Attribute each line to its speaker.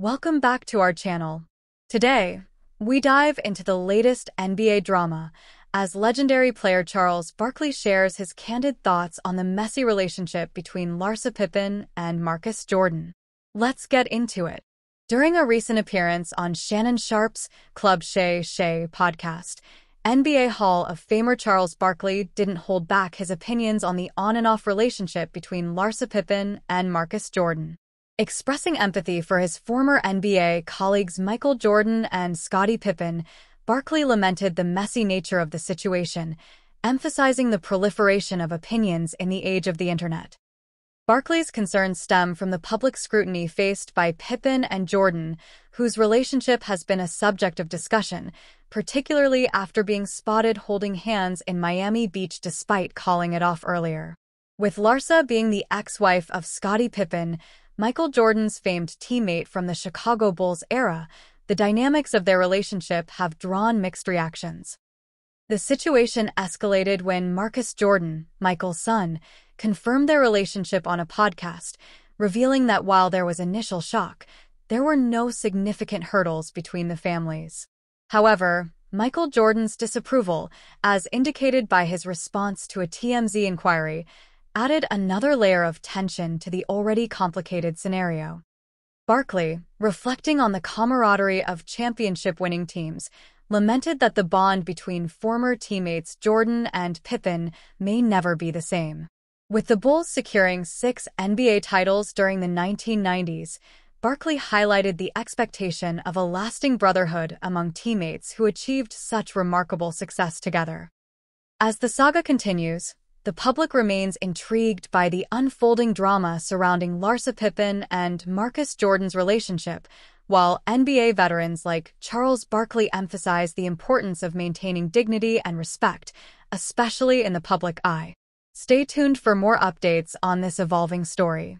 Speaker 1: Welcome back to our channel. Today, we dive into the latest NBA drama as legendary player Charles Barkley shares his candid thoughts on the messy relationship between Larsa Pippen and Marcus Jordan. Let's get into it. During a recent appearance on Shannon Sharpe's Club Shay Shay podcast, NBA Hall of Famer Charles Barkley didn't hold back his opinions on the on and off relationship between Larsa Pippen and Marcus Jordan. Expressing empathy for his former NBA colleagues Michael Jordan and Scottie Pippen, Barkley lamented the messy nature of the situation, emphasizing the proliferation of opinions in the age of the internet. Barkley's concerns stem from the public scrutiny faced by Pippen and Jordan, whose relationship has been a subject of discussion, particularly after being spotted holding hands in Miami Beach despite calling it off earlier. With Larsa being the ex-wife of Scottie Pippen, Michael Jordan's famed teammate from the Chicago Bulls era, the dynamics of their relationship have drawn mixed reactions. The situation escalated when Marcus Jordan, Michael's son, confirmed their relationship on a podcast, revealing that while there was initial shock, there were no significant hurdles between the families. However, Michael Jordan's disapproval, as indicated by his response to a TMZ inquiry, added another layer of tension to the already complicated scenario. Barkley, reflecting on the camaraderie of championship-winning teams, lamented that the bond between former teammates Jordan and Pippen may never be the same. With the Bulls securing six NBA titles during the 1990s, Barkley highlighted the expectation of a lasting brotherhood among teammates who achieved such remarkable success together. As the saga continues, the public remains intrigued by the unfolding drama surrounding Larsa Pippen and Marcus Jordan's relationship, while NBA veterans like Charles Barkley emphasize the importance of maintaining dignity and respect, especially in the public eye. Stay tuned for more updates on this evolving story.